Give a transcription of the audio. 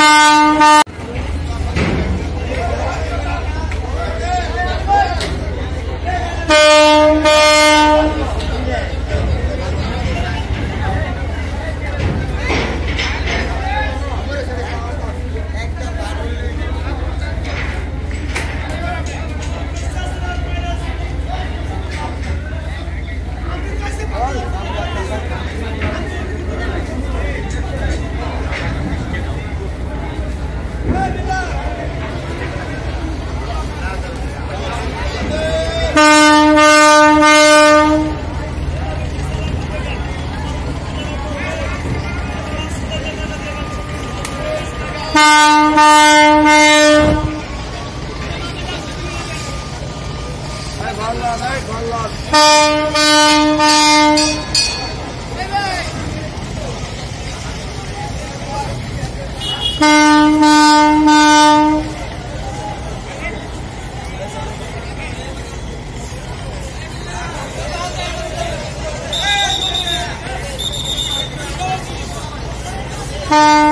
Bye. Hey, Bye.